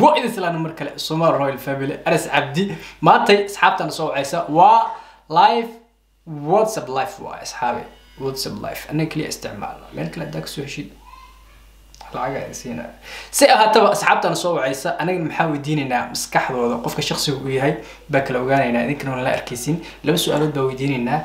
waa idin salaana mar kale somal royal family anas cabdi maantay asxaabtana soo wacaysa. Waa live whatsapp live waa asxaabe whatsapp live annaga keliya isticmaalno. Meel kale haddaa ka soo heshid lacaga siina. Si ahaataba asxaabtana soo wacaysa anaga maxaa weydiinaynaa maskaxdooda? Qofka shaksiga uu yahay baa kala ogaanaynaa. Idinkana waan la arkaysin. Laba su'aalood baa weydiinaynaa.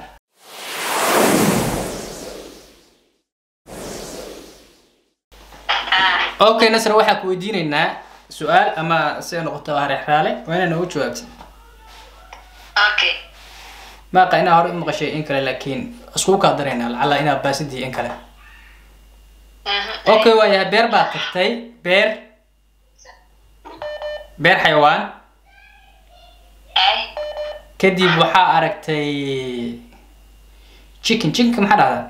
Okay nasra waxaa ku weydiinaynaa su'aal ama si noqoto hareexraale waa inaa noogu jawaabtid Okay. maaqa inaa hore u maqashay in kale laakiin iskugu kaa daraynaa lacala inaa baasidii in kale okay waayahay beer baad tagtay beer beer xayawaan Ay. kadib waxaa aragtay chicken chickenka maxaa dhahdaa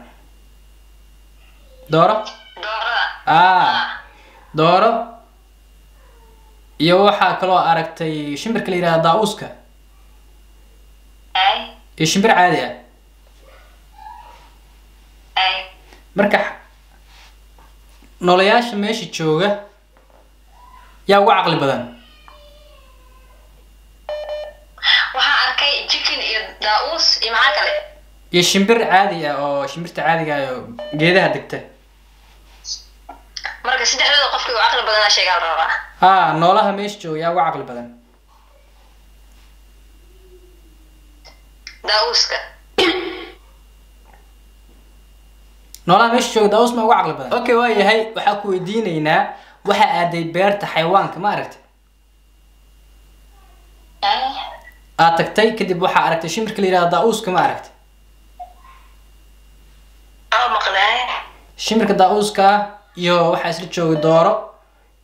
dooro ah dooro iyo waxaa kaloo aragtay shimbirka la yidhahda daa-uuska Ay. iyo shimbir caadi ah marka noolayaasha meesha jooga yaa uga caqli badan iyo daus iyo maxaa kale? iyo shimbir caadi ah oo shimbirta caadiga ah oo geedaha degta Marka saddexdooda qofkii uu caqli badanaa sheegaa la rabaa. Ha noolaha meesha jooga yaa uga caqli badan. Dauska. noolaha meesha jooga daus ma uga caqli badan. Okay waa yahay waxaa ku weydiinaynaa waxaa aaday beerta xayawaanka ma aragtay? Ay. aad tagtay kadib waxaa aragtay shimbirka la yidhahda daa-uuska ma aragtay? Shimbirka daa-uuska iyo waxaa isla joogay dooro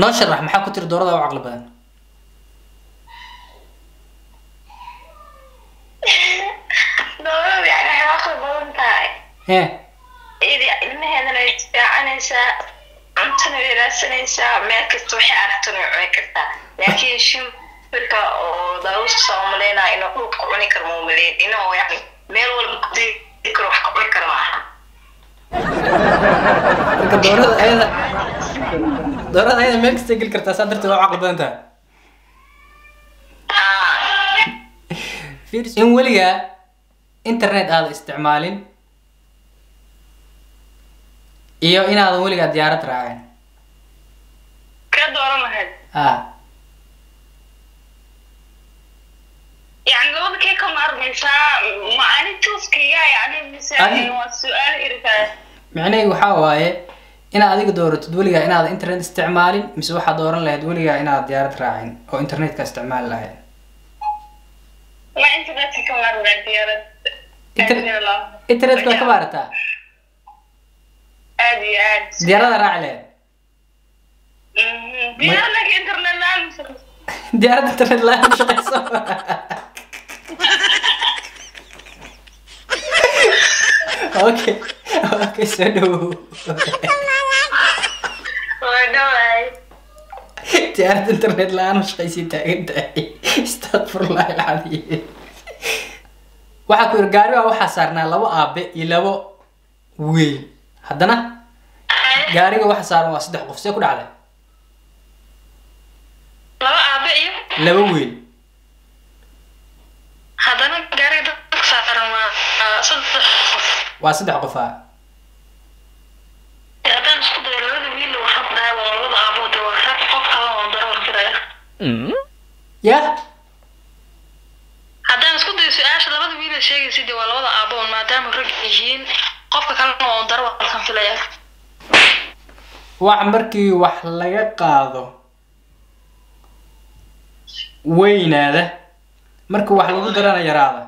noo sharax maxaa ku tiri doorada uga caqli badan? Cuntana way raadsanaysaa meel kasta waxay aragtana way cuni kartaa. Laakiin shimbirka oo daawuska soo umaleynaya inuu dhulka cuni karo ma umaleyn inuu yani meel walba ku degi karo wax ka cuni karo maaha. Marka doorada ayada meel kasta geli kartaa saa darteed waa caqli badan tahay Ah, Fiirs- in weligaa internet aada isticmaalin iyo inaadan weligaa diyaarad raacin. Ka dooran lahayd ah yani labada kee ka maarmaysaa macani tuuskaya yani mise Adi- waa su'aal irkaa micnaheygu waxaa waaye inaad adiga dooratid weligaa inaadan internet isticmaalin mise waxaad dooran lahayd weligaa inaad diyaarad raacin oo internetka isticmaali lahayd. Internetka internet baa ka baarataa diyaarada raaci lahayd? Mhm. internet laan diyaarad internet la'aan shaqeyso. Okay. Okay soo dhawow waa dhawaay diyaarad internet la'aan shaqaysii taagan tahay astaqfirullah alcadiim waxaa ku yiri gaari baa waxaa saarnaa labo aabe iyo labo wiil haddana gaariga waxa saaran waa saddex qof see ku dhacday laba aabe iyo laba wiil haddana gaariga dadka saaran waa saddex qof waa saddex qof ah ya? Haddaan isku dayo su'aasha labada wiil ee sheegaysa dee waa labada aaboon maadaama rag yihiin qofka kalena oo darawalkan filaya wax markii wax laga qaado weynaada. Markii wax lagu darana yaraada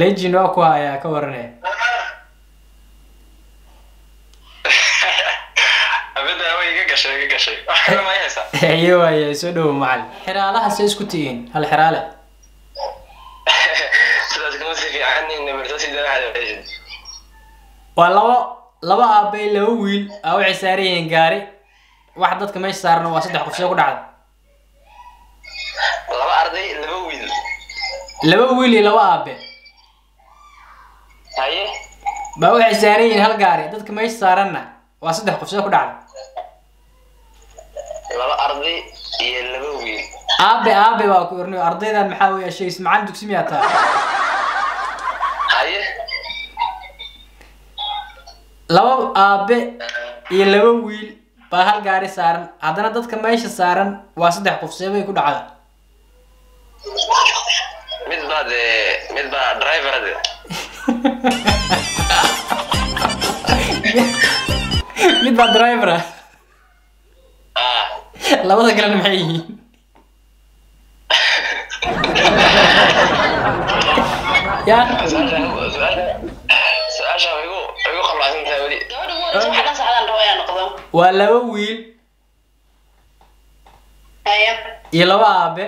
legend waa ku hayaa ka haysaa iyo waaya soo dhowo macalin xiraalaha see isku tihiin hal xiraale waa labo laba aabay laba wiil aa waxay saaran yihiin gaari wax dadka meesha saarana waa saddex qof see ku dhacda laba wiil. Laba wiil iyo laba aabe. Haye? Baa waxay saaran yihiin hal gaari. Dadka meesha saaranna waa saddex qof see ku dhacda. Laba arday iyo laba wiil. Aabe aabe baa ku ornayo ardaydan maxaa weeye sheegis macalin dugsi miyaa tahay haye? Laba aabe iyo laba wiil baa hal gaari saaran. Haddana dadka meesha saaran waa saddex qof bay ku dhacda mid baa dee mid baa driver. De mid baa driver ah ah labada kalena maxay yihiin ya waa laba wiil iyo laba aabe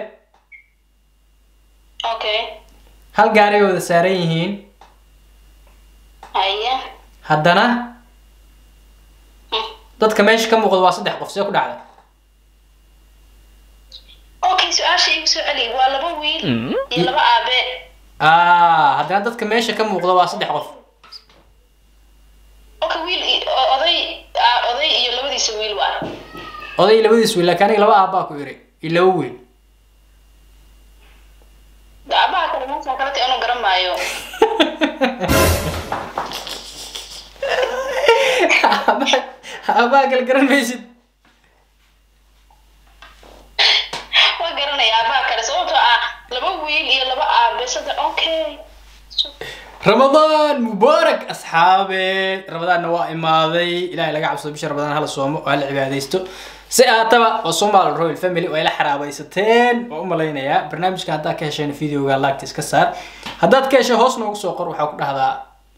hal gaari wada saaran yihiin? Haddana? Dadka meesha ka muuqda waa saddex qof see ku dhacda. Okay su'aasha igu soo celi waa laba wiil iyo laba aabe. Ah haddana dadka meesha ka muuqda waa saddex qof. Oday iyo labadiis wiil laakiin aniga laba aabbaa ku iri iyo laba wiil aabaha kale meesha kaleta inuu garan maayo Aabaha kale garan maysid waa garanaya aabaha kale sababtoo ah laba wiil iyo laba aabe saddex okay. Ramadaan mubaarak asxaabe. Ramadaanna waa imaaday. Ilaahay laga cabsado bisha ramadaan hala soomo oo hala cibaadaysto si aataba waa somal royal family waa ila xaraabaysateen waa u malaynayaa barnaamijka haddaad ka hesheen videoga laagta iska saar. Haddaad ka heshay hoos noogu soo qor waxaa ku dhahdaa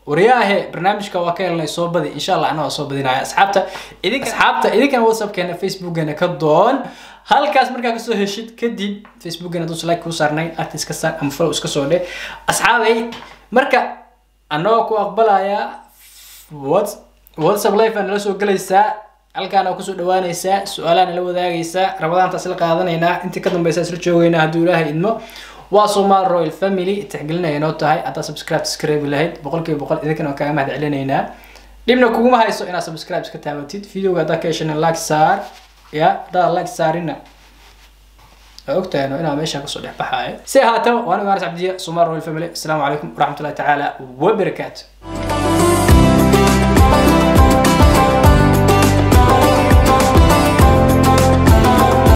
waryaahe barnaamijka waa ka helnay soo badi. Insha allah waa soo badinaya asxaabta. Asxaabta idinkana whatsappkeena facebookgeena ka doon. Halkaas markaa ka soo heshid kadib facebookgeena dus like kuu saarnay lagta iska saar ama follow iska soo dhe asxaabay marka anagoo ku aqbalaya what whatsapp live aan nala soo gelaysaa halkaana ku soo dhawaanaysaa su'aalaha nala wadaagaysaa ramadaantaas la qaadanaynaa intii ka dambeysa isla joogeynaa hadduu ilaahay idmo waa somal royal family. Tixgelinaya inoo tahay haddaad subscribe reebi lahayd boqolkiiba boqol idinkana kaaga mahad celinaynaa dhibna kuguma hayso inaad subscribe iska taabatid videoga haddaad ka heshana like saar ya haddaad like saarina waa inaa meeshaan ka soo dhex baxaayo. Si ahaataba waan imaanus cabdiya somal royal family. Asalaamu calaykum waraxmatullahi tacaala wabarakaatu